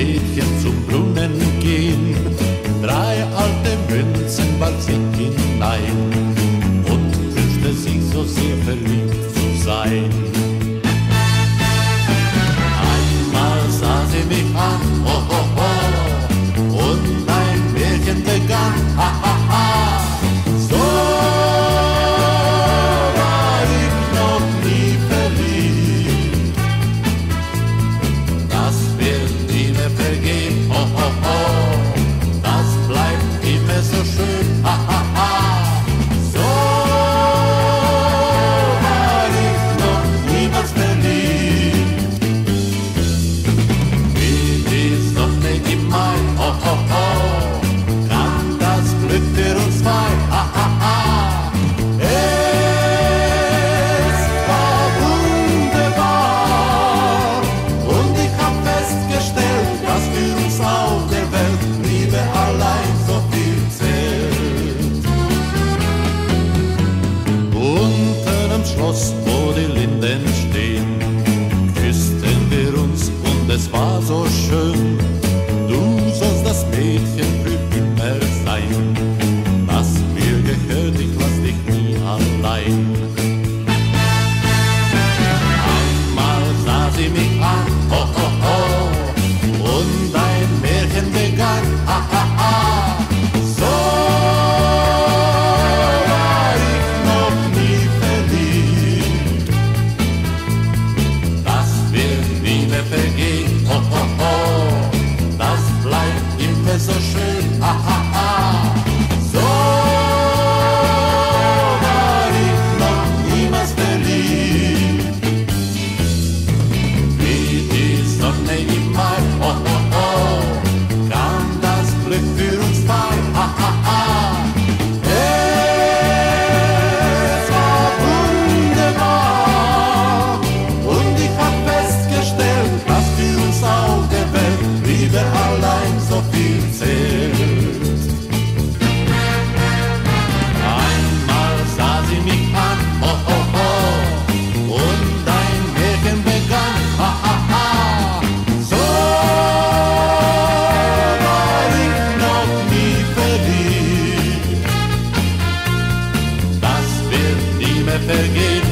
Mädchen zum Brunnen gehen, drei alte Münzen bald sich hinein. so schön. vergeht.